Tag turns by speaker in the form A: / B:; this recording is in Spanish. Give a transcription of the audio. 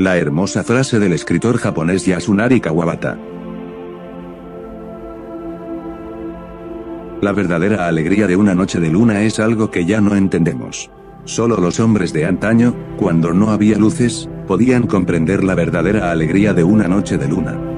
A: La hermosa frase del escritor japonés Yasunari Kawabata. La verdadera alegría de una noche de luna es algo que ya no entendemos. Solo los hombres de antaño, cuando no había luces, podían comprender la verdadera alegría de una noche de luna.